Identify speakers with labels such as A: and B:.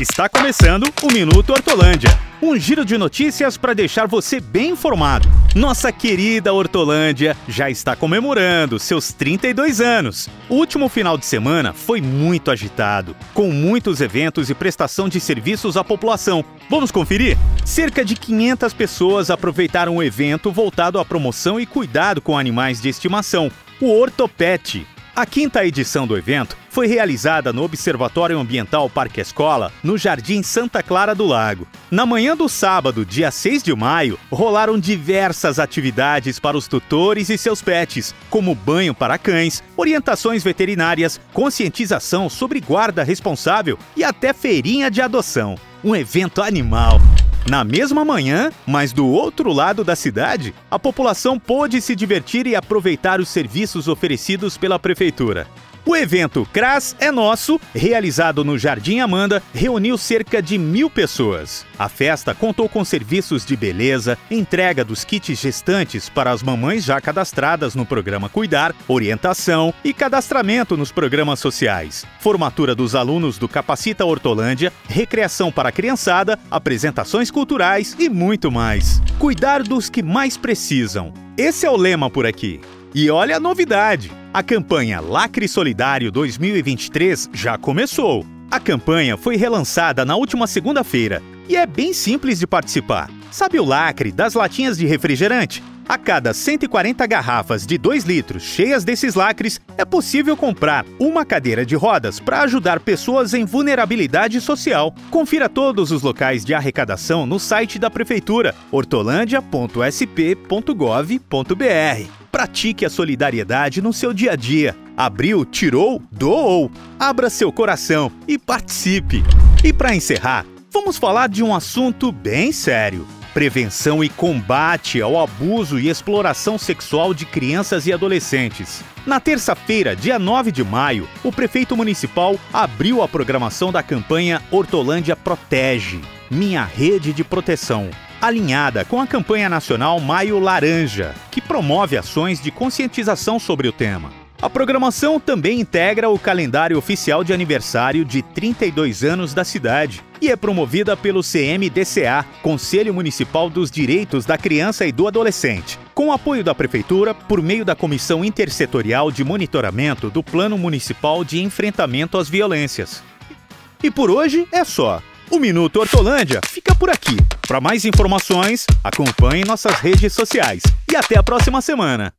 A: Está começando o Minuto Hortolândia. Um giro de notícias para deixar você bem informado. Nossa querida Hortolândia já está comemorando seus 32 anos. O último final de semana foi muito agitado, com muitos eventos e prestação de serviços à população. Vamos conferir? Cerca de 500 pessoas aproveitaram o evento voltado à promoção e cuidado com animais de estimação, o Ortopet. A quinta edição do evento foi realizada no Observatório Ambiental Parque Escola, no Jardim Santa Clara do Lago. Na manhã do sábado, dia 6 de maio, rolaram diversas atividades para os tutores e seus pets, como banho para cães, orientações veterinárias, conscientização sobre guarda responsável e até feirinha de adoção. Um evento animal. Na mesma manhã, mas do outro lado da cidade, a população pôde se divertir e aproveitar os serviços oferecidos pela prefeitura. O evento CRAS é Nosso, realizado no Jardim Amanda, reuniu cerca de mil pessoas. A festa contou com serviços de beleza, entrega dos kits gestantes para as mamães já cadastradas no programa Cuidar, orientação e cadastramento nos programas sociais, formatura dos alunos do Capacita Hortolândia, recreação para a criançada, apresentações culturais e muito mais. Cuidar dos que mais precisam. Esse é o lema por aqui. E olha a novidade! A campanha Lacre Solidário 2023 já começou. A campanha foi relançada na última segunda-feira e é bem simples de participar. Sabe o lacre das latinhas de refrigerante? A cada 140 garrafas de 2 litros cheias desses lacres, é possível comprar uma cadeira de rodas para ajudar pessoas em vulnerabilidade social. Confira todos os locais de arrecadação no site da Prefeitura, hortolândia.sp.gov.br. Pratique a solidariedade no seu dia a dia. Abriu, tirou, doou. Abra seu coração e participe. E para encerrar, vamos falar de um assunto bem sério: prevenção e combate ao abuso e exploração sexual de crianças e adolescentes. Na terça-feira, dia 9 de maio, o prefeito municipal abriu a programação da campanha Hortolândia Protege Minha Rede de Proteção alinhada com a campanha nacional Maio Laranja, que promove ações de conscientização sobre o tema. A programação também integra o calendário oficial de aniversário de 32 anos da cidade e é promovida pelo CMDCA, Conselho Municipal dos Direitos da Criança e do Adolescente, com apoio da Prefeitura por meio da Comissão Intersetorial de Monitoramento do Plano Municipal de Enfrentamento às Violências. E por hoje é só. O Minuto Hortolândia fica por aqui. Para mais informações, acompanhe nossas redes sociais. E até a próxima semana.